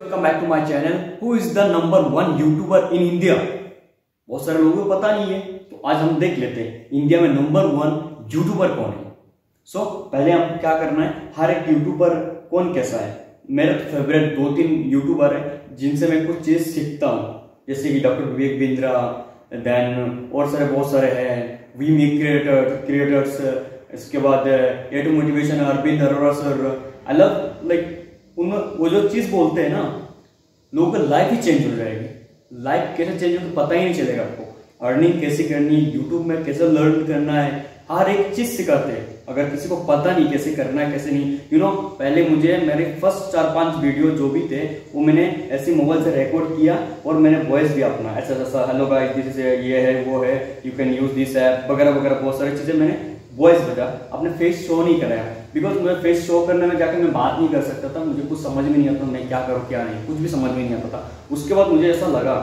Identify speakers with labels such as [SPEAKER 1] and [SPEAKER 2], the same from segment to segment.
[SPEAKER 1] Welcome back to my channel who is the number one YouTuber in India बहुत सारे लोगों को पता नहीं है तो आज हम देख लेते हैं इंडिया में नंबर वन यूट्यूबर कौन है। सो so, पहले हम क्या करना है हर एक यूट्यूबर कौन कैसा है? मेरा तो फेवरेट दो तीन यूट्यूबर है जिनसे मैं कुछ चीज़ सीखता हूँ। जैसे कि डॉक्टर विवेक बिंद्रा देन और सारे बहुत सारे हैं वी मी क्रिएटर क्रिएटर्स इसके बाद A two motivation Arvind Arora sir I love like उन वो जो चीज़ बोलते हैं ना लोगों का लाइफ ही चेंज हो जाएगी लाइफ कैसे चेंज हो तो पता ही नहीं चलेगा आपको। अर्निंग कैसे करनी यूट्यूब में कैसे लर्न करना है हर एक चीज़ सिखाते हैं। अगर किसी को पता नहीं कैसे करना है कैसे नहीं यू you नो know, पहले मुझे मेरे फ़र्स्ट चार पाँच वीडियो जो भी थे वो मैंने ऐसे मोबाइल से रिकॉर्ड किया और मैंने वॉइस भी अपना। ऐसा जैसा हेलो गाइस दिस ये है वो है you can use this app वगैरह वगैरह बहुत सारी चीज़ें मैंने वॉइस बजा अपने फेस शो नहीं कराया बिकॉज़ मुझे फेस शो करने में जाकर मैं बात नहीं कर सकता था, मुझे कुछ समझ में नहीं आता मैं क्या करूँ, क्या नहीं, कुछ भी समझ में नहीं आता था। उसके बाद मुझे ऐसा लगा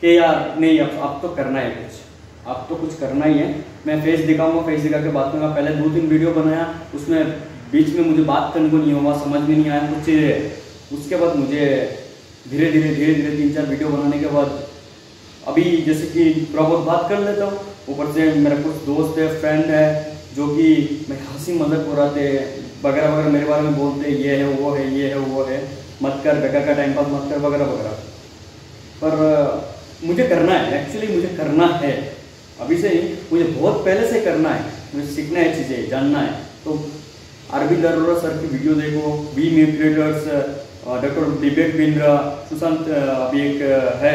[SPEAKER 1] कि यार, नहीं, अब अब तो करना है कुछ। अब तो कुछ करना ही है। मैं फेस दिखाऊँगा फेस दिखा के बात करूँगा। पहले दो तीन वीडियो बनाया, उसमें बीच में मुझे बात करने को नहीं हुआ, समझ में नहीं आया, कुछ चीज़ें। उसके बाद मुझे धीरे धीरे धीरे धीरे तीन चार वीडियो बनाने के बाद अभी जैसे कि थोड़ा बहुत बात कर लेता हूँ। ऊपर से मेरे कुछ दोस्त है फ्रेंड है, जो कि मैं हँसी मज़ाक उड़ाते वगैरह वगैरह मेरे बारे में बोलते ये है, वो है, ये है, वो है। मत कर, बेकार का टाइम पास मत कर, वगैरह वगैरह। पर मुझे करना है एक्चुअली मुझे करना है। अभी से ही मुझे बहुत पहले से करना है, मुझे सीखना है चीज़ें, जानना है। तो अरविंद अरोरा सर की वीडियो देखो वी मी क्रिएटर्स डॉक्टर विवेक बिंद्रा, सुशांत अभी एक है,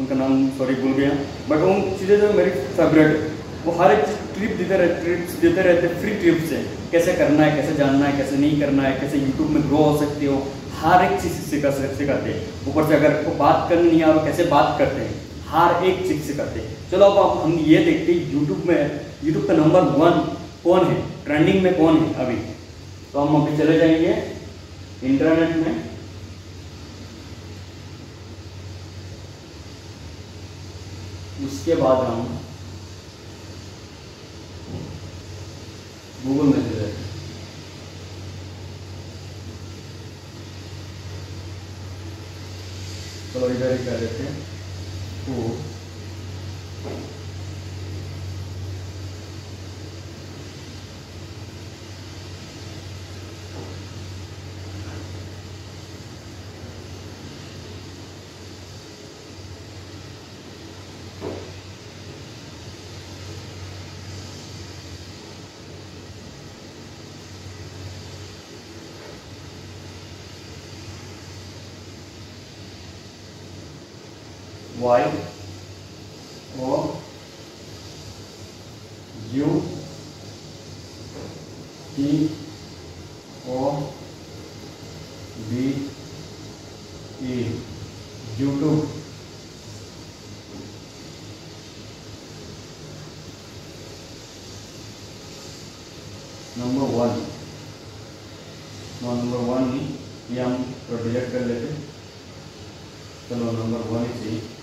[SPEAKER 1] उनका नाम सॉरी भूल गया। बट उन चीज़ें जो मेरी फेवरेट वो हर एक ट्रिप देते रहते ट्रिप्स देते रहते फ्री ट्रिप्स है। कैसे करना है, कैसे जानना है, कैसे नहीं करना है, कैसे यूट्यूब में ग्रो हो सकते हो, हर एक चीज़ सिखा, सिखाते हैं। ऊपर से अगर आपको बात करनी नहीं आ रहा, कैसे बात करते हैं, हर एक चीज़ सिखाते हैं। चलो अब हम ये देखते हैं यूट्यूब में यूट्यूब का नंबर वन कौन है? ट्रेंडिंग में कौन है अभी? तो हम अभी चले जाएँगे इंटरनेट में। उसके बाद हम गूगल में चले चलो इधर ही कर देते हैं तो Y O U T O B E YouTube number one number one ही ये हम डिलीट कर लेते चलो नंबर वन ही सही।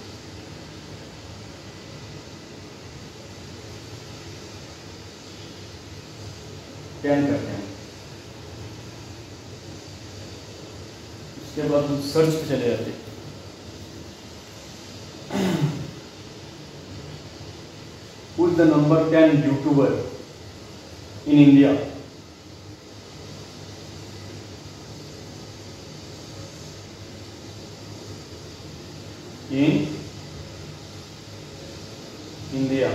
[SPEAKER 1] टेन करते हैं। उसके बाद हम सर्च पे चले जाते हैं। The number ten YouTuber in India in India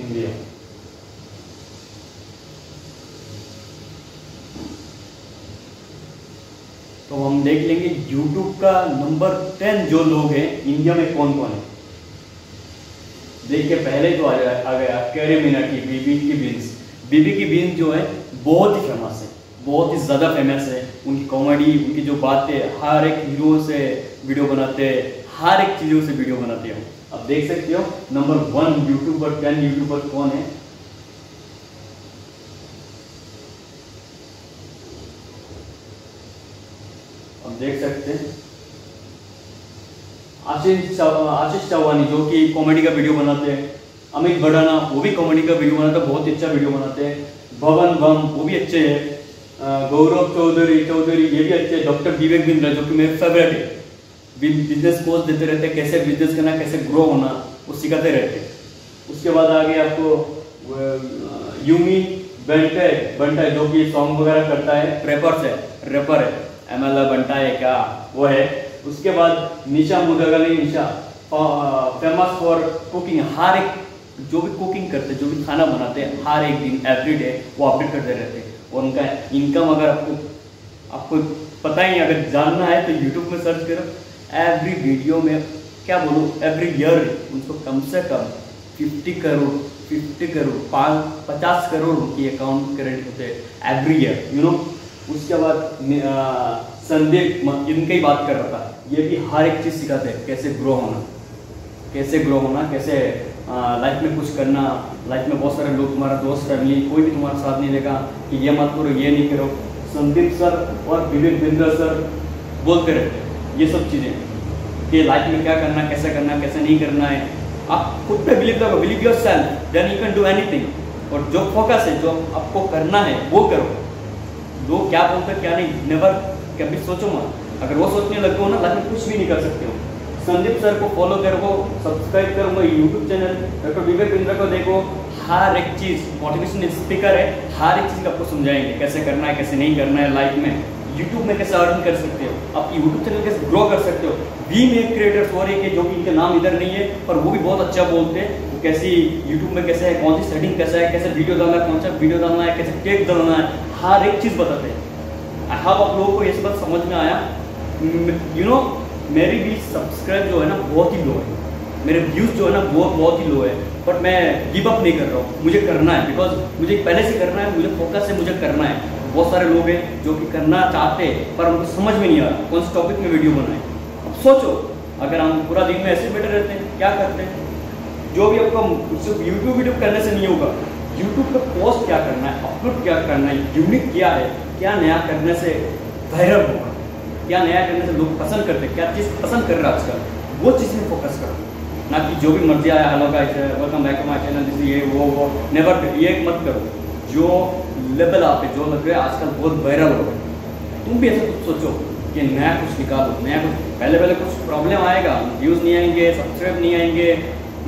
[SPEAKER 1] India तो हम देख लेंगे YouTube का नंबर टेन जो लोग हैं इंडिया में कौन कौन है? देखिए, पहले तो आ आ गया कैरी मीना की बीबी की बीन्स बीबी की बीन्स जो है, बहुत ही फ़ेमस है, बहुत ही ज़्यादा फ़ेमस है। उनकी कॉमेडी उनकी जो बातें, हर एक हीरो से वीडियो बनाते हैं, हर एक चीज़ों से वीडियो बनाते हैं। अब देख सकते हो number one YouTuber ten YouTuber कौन है? अब देख सकते हैं। आशीष आशीष चौहानी जो कि कॉमेडी का वीडियो बनाते हैं। अमित भड़ाना, वो भी कॉमेडी का वीडियो बनाते हैं, बहुत अच्छा वीडियो बनाते हैं। भवन बम वो भी अच्छे हैं। गौरव चौधरी चौधरी, ये भी अच्छे हैं। डॉक्टर विवेक बिंद्रा, जो कि मेरे फेवरेट है। बिज़नेस कोर्स देते रहते हैं कैसे बिज़नेस करना, कैसे ग्रो होना, वो सिखाते रहते। हैं उसके बाद आगे आपको यूमी बंटे बंटा जो कि सॉन्ग वगैरह करता है रैपर है रैपर है एम एल बंटा है क्या, वो है। उसके बाद Nisha Mudgali Nisha famous for cooking हर एक, जो भी कुकिंग करते, जो भी खाना बनाते हैं हर एक दिन एवरी डे वो अपडेट करते रहते। हैं और उनका इनकम अगर आपको आपको पता ही अगर जानना है तो यूट्यूब में सर्च करो। एवरी वीडियो में, क्या बोलूँ एवरी ईयर उनको कम से कम फिफ्टी करोड़ फिफ्टी करोड़, पाँच, पचास करोड़ उनकी अकाउंट क्रेडिट होते हैं एवरी ईयर यू नो उसके बाद संदीप इनकी ही बात कर रहा था। ये भी हर एक चीज़ सिखाते हैं, कैसे ग्रो होना, कैसे ग्रो होना, कैसे लाइफ में कुछ करना लाइफ में बहुत सारे लोग, तुम्हारा दोस्त फैमिली कोई भी तुम्हारा साथ नहीं देगा, कि ये मत करो, ये नहीं करो। संदीप सर और विवेक बिंद्र सर बोलते रहते ये सब चीज़ें। कि लाइफ में क्या करना, कैसे करना, कैसे नहीं करना है। आप खुद पे बिलीव करो believe yourself then you can do anything और जो फोकस है, जो आपको करना है, वो करो। लोग क्या बोलते क्या नहीं नेवर कभी सोचो मत। अगर वो सोचने लगते हो ना लाइफ में कुछ भी नहीं कर सकते हो। संदीप सर को फॉलो करो सब्सक्राइब करो मेरे YouTube channel doctor Vivek Indra को देखो, हर एक चीज़ मोटिवेशन स्पीकर है, हर एक चीज़ आपको समझाएँगे, कैसे करना है, कैसे नहीं करना है लाइफ में। यूट्यूब में कैसे अर्न कर सकते हो? आप यूट्यूब चैनल कैसे ग्रो कर सकते हो? वी मेक क्रिएटर्स हो रही है जो कि इनके नाम इधर नहीं है, पर वो भी बहुत अच्छा बोलते हैं कैसी यूट्यूब में कैसे है, कौन सी सेटिंग कैसा है, कैसे वीडियो डालना है, कौन सा वीडियो डालना है, कैसे टेक डालना है, हर एक चीज़ बताते हैं। आई हाव आप लोगों को ये सब समझ में आया? यू नो मेरी भी सब्सक्राइब जो है ना, बहुत ही लो है। मेरे व्यूज़ जो है ना, वो बहुत ही लो है। बट मैं गिव अप नहीं कर रहा हूँ। मुझे करना है बिकॉज़ मुझे पहले से करना है, मुझे फोकस से मुझे करना है। बहुत सारे लोग हैं जो कि करना चाहते हैं, पर उनको समझ में नहीं आ रहा, कौन से टॉपिक में वीडियो बनाए। अब सोचो, अगर हम पूरा दिन में ऐसे बैठे रहते हैं, क्या करते हैं? जो भी आपको सिर्फ़ यूट्यूब वीडियो करने से नहीं होगा यूट्यूब पर पोस्ट क्या करना है अपलोड क्या करना है यूनिक क्या है, क्या नया करने से वायरल होगा, क्या नया करने से लोग पसंद करते हैं, क्या चीज़ पसंद कर रहे हैं आजकल, वो चीज़ में फोकस करो। ना कि जो भी मर्ज़ी आया hello guys welcome back my channel this ये, वो वो। नेवर ये मत करो। जो लेवल आप जो लग रहा है, आजकल बहुत वायरल हो गए। तुम भी ऐसा कुछ सोचो कि नया कुछ निकालो, नया कुछ पहले पहले कुछ प्रॉब्लम आएगा व्यूज़ नहीं आएँगे सब्सक्राइब नहीं आएँगे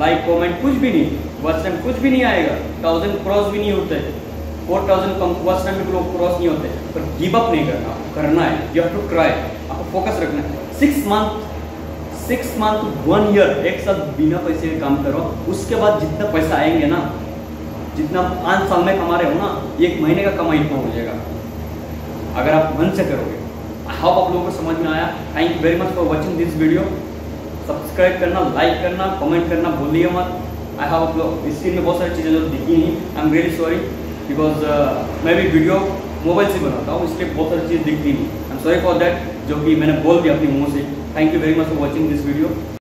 [SPEAKER 1] लाइक कॉमेंट कुछ भी नहीं फ़र्स्ट टाइम कुछ भी नहीं आएगा थाउज़ेंड क्रॉस भी नहीं होते फोर थाउज़ेंड कम फ़र्स्ट टाइम भी लोग क्रॉस नहीं होते, पर गिव अप नहीं करना करना है यू हैव टू ट्राई आपको फोकस रखना है। Six month six month one year एक साथ बिना पैसे काम करो, उसके बाद जितना पैसा आएँगे ना जितना पाँच साल में कमा रहे हो ना, एक महीने का कमाई इतना हो जाएगा। अगर आप मन से करोगे। आई हाउ आप लोगों को समझ में आया। Thank you very much for watching this video subscribe करना लाइक करना कमेंट करना भूलिए मत। आई हाउ आप लोग इस में बहुत सारी चीज़ें जो दिखी नहीं I am really sorry because मैं भी वीडियो मोबाइल से बनाता हूँ, इसलिए बहुत सारी चीज़ दिखती नहीं। I am sorry for that जो कि मैंने बोल दिया अपनी मुँह से। Thank you very much for watching this video